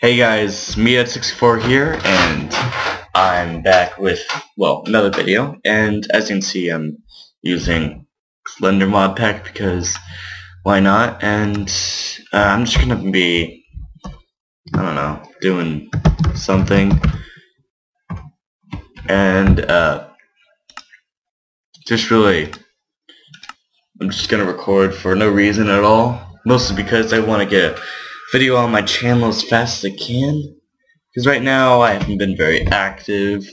Hey guys, meathead64 here, and I'm back with, well, another video, and as you can see, I'm using Slender Mod Pack because why not, and uh, I'm just gonna be, I don't know, doing something, and, uh, just really, I'm just gonna record for no reason at all, mostly because I want to get video on my channel as fast as I can. Because right now I haven't been very active.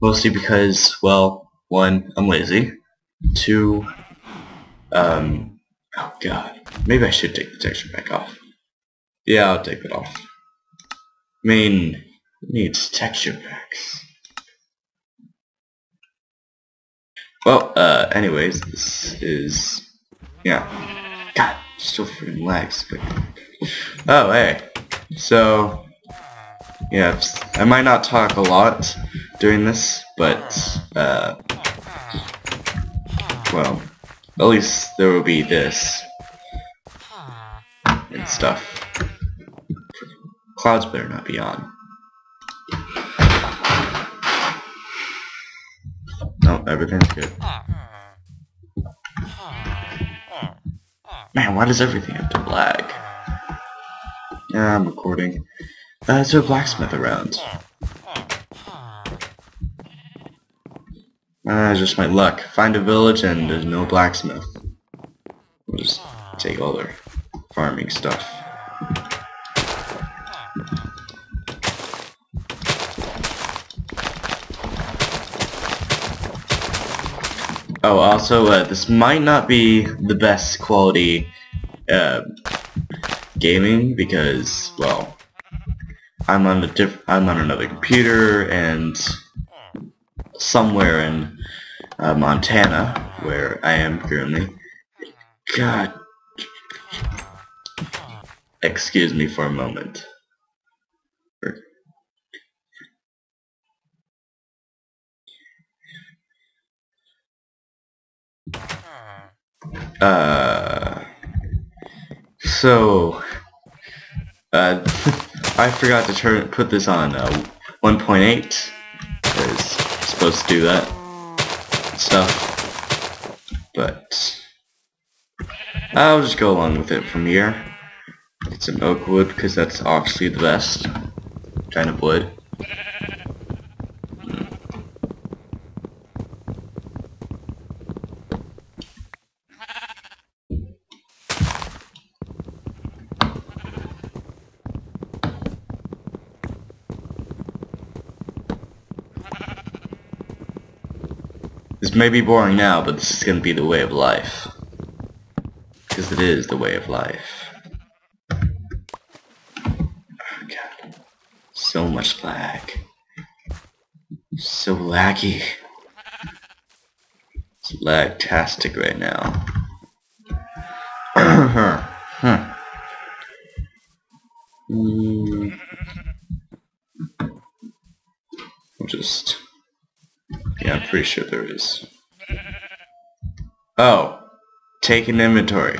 Mostly because, well, one, I'm lazy. Two, um, oh god. Maybe I should take the texture pack off. Yeah, I'll take it off. I mean, it needs texture packs. Well, uh, anyways, this is, yeah. God, still freaking lags. But Oh, hey. So, yeah, I might not talk a lot during this, but, uh, well, at least there will be this and stuff. Clouds better not be on. No, everything's good. Man, why does everything have to lag? Yeah, I'm recording. Uh, is there a blacksmith around? Uh, just my luck. Find a village and there's no blacksmith. We'll just take all their farming stuff. Oh, also, uh, this might not be the best quality uh, gaming because, well, I'm on a diff I'm on another computer and somewhere in uh, Montana, where I am currently. God. Excuse me for a moment. Uh, so, uh, I forgot to turn put this on uh, 1.8. It's supposed to do that stuff, but I'll just go along with it from here. Get some oak wood because that's obviously the best kind of wood. This may be boring now, but this is going to be the way of life. Because it is the way of life. Oh. So much lag. So laggy. It's lagtastic right now. huh. Mm. Just yeah, I'm pretty sure there is. Oh. Take an inventory.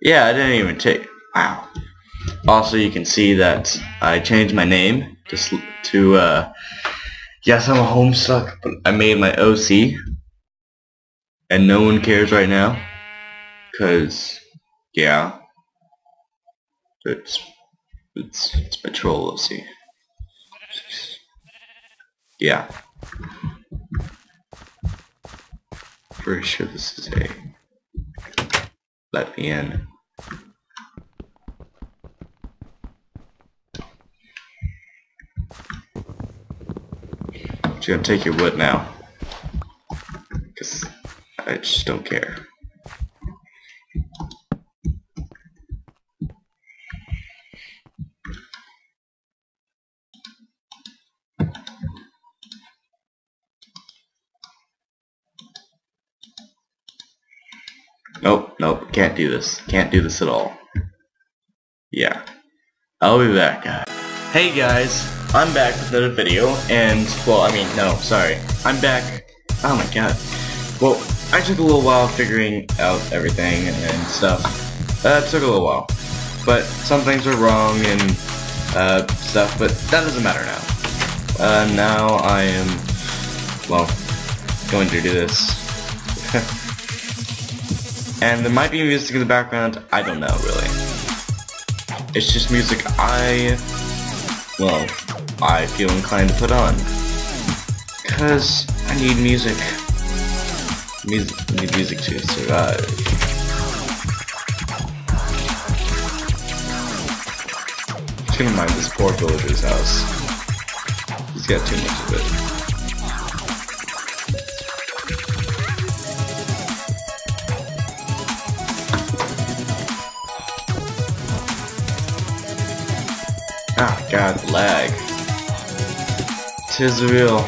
Yeah, I didn't even take... Wow. Also, you can see that I changed my name to, to uh... Yes, I'm a homestuck, but I made my OC. And no one cares right now. Because, yeah. It's... It's, it's my troll OC. Yeah. Pretty sure this is a let me in. But you're gonna take your wood now. Because I just don't care. Nope, nope, can't do this. Can't do this at all. Yeah. I'll be back, guys. Hey guys, I'm back with another video, and, well, I mean, no, sorry. I'm back, oh my god. Well, I took a little while figuring out everything and stuff. Uh, it took a little while. But some things are wrong, and uh, stuff, but that doesn't matter now. Uh, now I am, well, going to do this. and there might be music in the background, I don't know, really. It's just music I, well, I feel inclined to put on. Because I need music. Music, need music to survive. gonna mine this poor villager's house. He's got too much of it. God, lag. Tis real.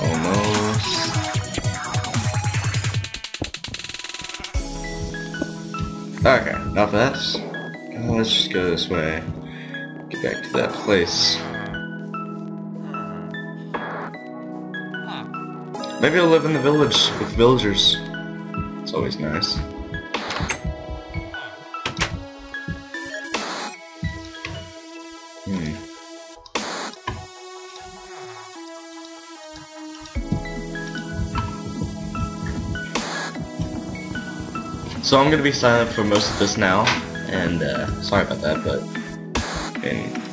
Almost. Okay, enough of that. Let's just go this way. Get back to that place. Maybe I'll live in the village with villagers. It's always nice. Hmm. So I'm gonna be silent for most of this now, and uh, sorry about that, but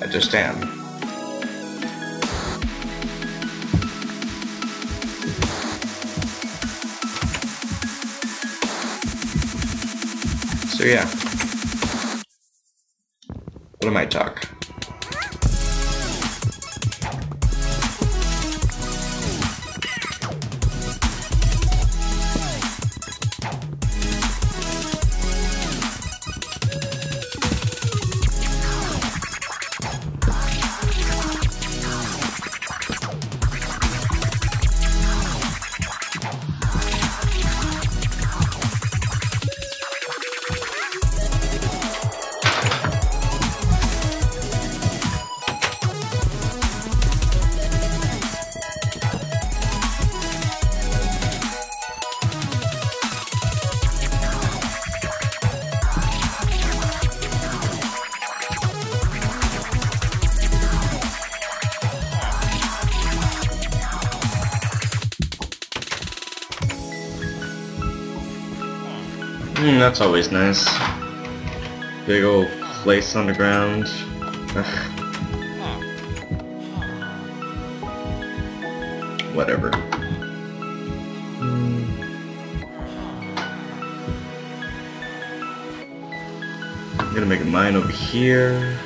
I just am. So yeah, what am I talk? Mm, that's always nice. Big old place on the ground. Whatever. I'm gonna make a mine over here.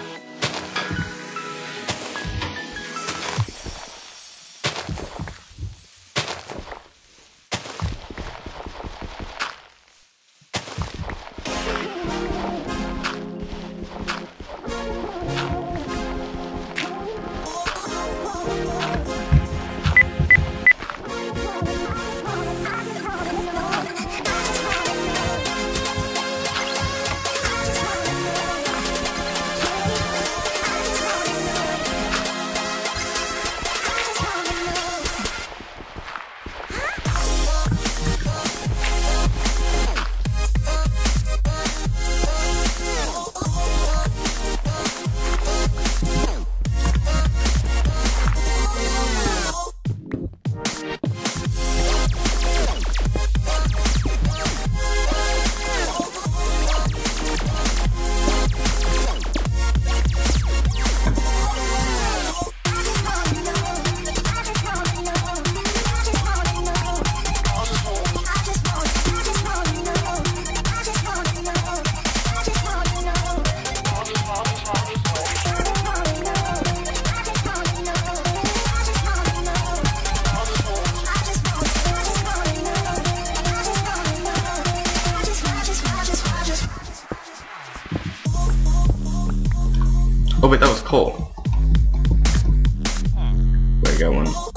Oh wait, that was coal. Wait, I got one.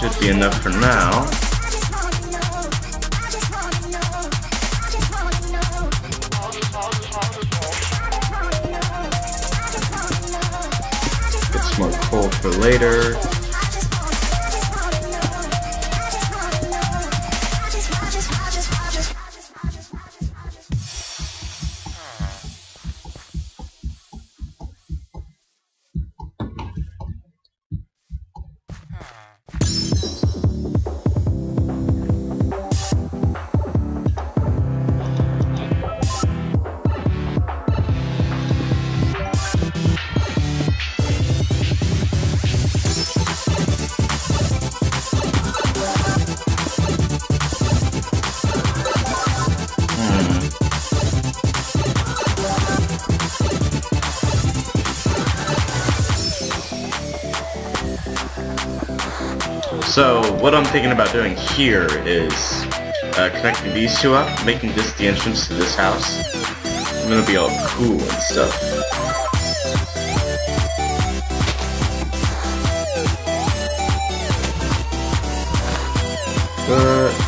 Should be enough for now. Get some more coal for later. So what I'm thinking about doing here is uh, connecting these two up, making this the entrance to this house. I'm gonna be all cool and stuff. Uh,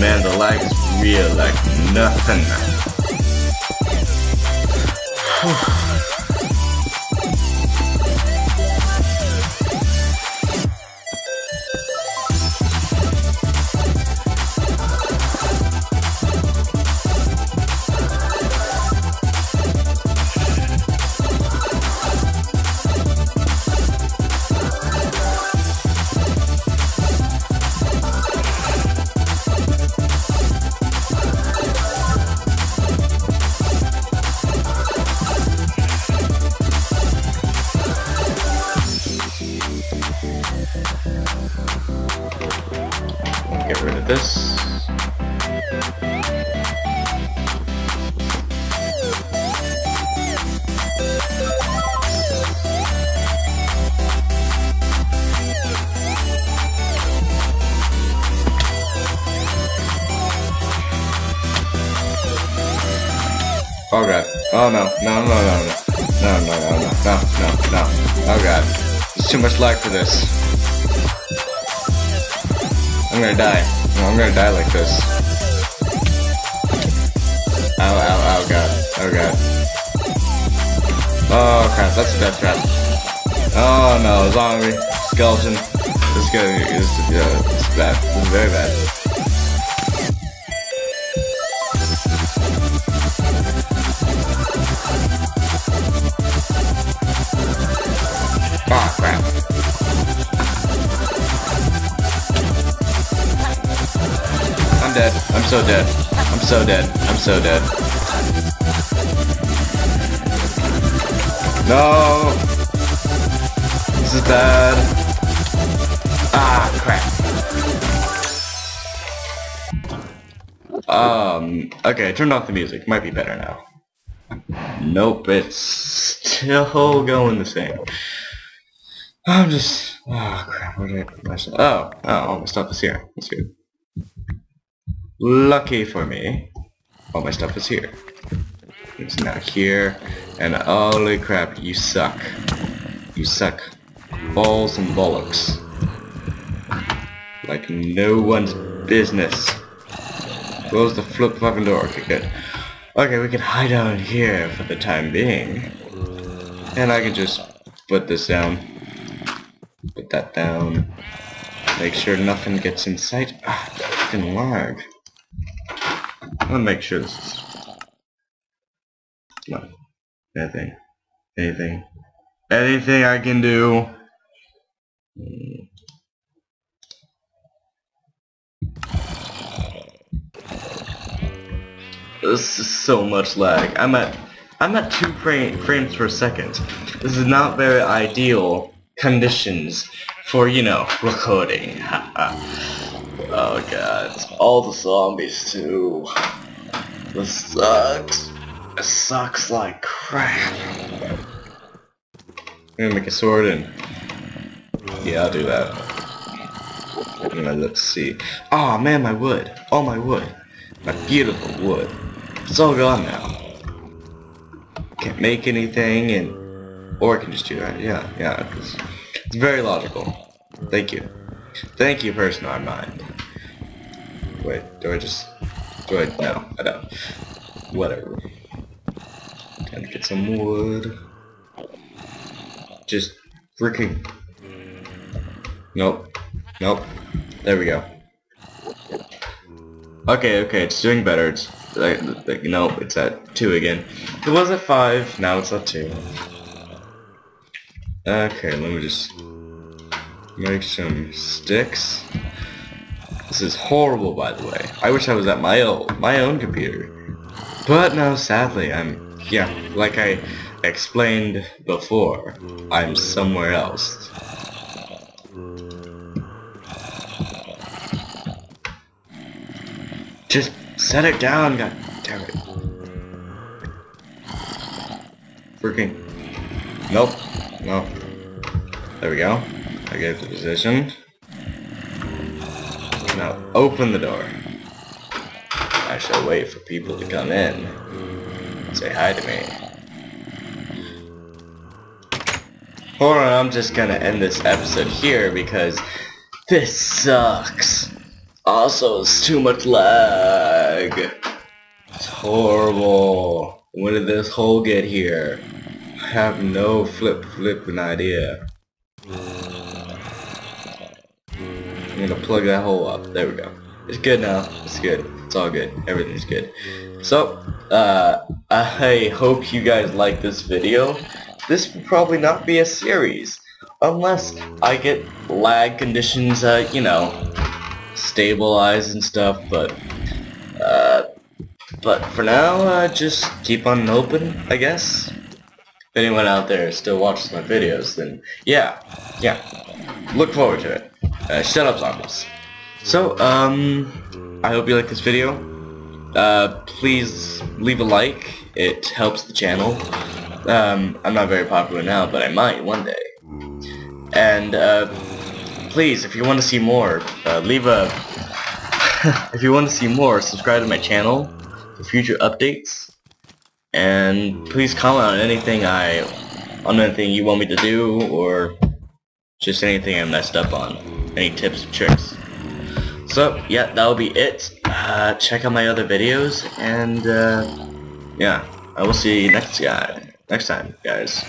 man, the lag is real like nothing. Oh god. Oh no. No, no, no, no. No, no, no, no, no, no, no. Oh god. There's too much lag for this. I'm gonna die. No, I'm gonna die like this. Ow, ow, ow, god. Oh god. Oh crap, that's a death trap. Oh no, zombie, skeleton. This is gonna this is, uh, this is bad. This is very bad. I'm dead. I'm so dead. I'm so dead. I'm so dead. No! This is bad. Ah, crap. Um, okay, I turned off the music. Might be better now. Nope, it's still going the same. I'm just... Oh, crap, where did I put my stuff? Oh, oh, all my stuff is here. That's good. Lucky for me, all my stuff is here. It's not here, and holy crap, you suck. You suck. Balls and bollocks. Like no one's business. Close the flip fucking door. Okay, good. Okay, we can hide out here for the time being. And I can just put this down. Put that down. Make sure nothing gets in sight. Ah, fucking lag. I'm gonna make sure this is... Anything. Anything. Anything I can do. This is so much lag. I'm at I'm at two frame, frames per second. This is not very ideal conditions for, you know, recording. Oh god. All the zombies too. This sucks. It sucks like crap. I'm gonna make a sword and yeah, I'll do that. And let's see. Oh man, my wood. All my wood. My beautiful wood. It's all gone now. Can't make anything and or I can just do that. Yeah, yeah. It's, it's very logical. Thank you. Thank you, person on mind. Wait, do I just do I no, I don't. Whatever. Time to get some wood. Just freaking Nope. Nope. There we go. Okay, okay, it's doing better. It's like, like no, it's at two again. It was at five. Now it's at two. Okay, let me just make some sticks. This is horrible, by the way. I wish I was at my own my own computer, but no, sadly, I'm yeah, like I explained before, I'm somewhere else. Just set it down, god damn it. Freaking. Nope. Nope. There we go. I get the position. Now open the door. I shall wait for people to come in. Say hi to me. Hold on, I'm just gonna end this episode here because this sucks. Also, it's too much lag. It's horrible. When did this hole get here? I have no flip flipping idea. I'm gonna plug that hole up. There we go. It's good now. It's good. It's all good. Everything's good. So, uh, I hope you guys like this video. This will probably not be a series. Unless I get lag conditions, uh, you know, stabilize and stuff, but uh, but for now, uh, just keep on open, I guess. If anyone out there still watches my videos, then yeah, yeah, look forward to it. Uh, shut up, zombies. So, um, I hope you like this video. Uh, please leave a like. It helps the channel. Um, I'm not very popular now, but I might one day. And, uh, please, if you want to see more, uh, leave a... if you want to see more, subscribe to my channel for future updates. And please comment on anything I... on anything you want me to do, or just anything I messed up on. Any tips or tricks. So, yeah, that'll be it. Uh, check out my other videos, and, uh, yeah, I will see you next guy, next time, guys.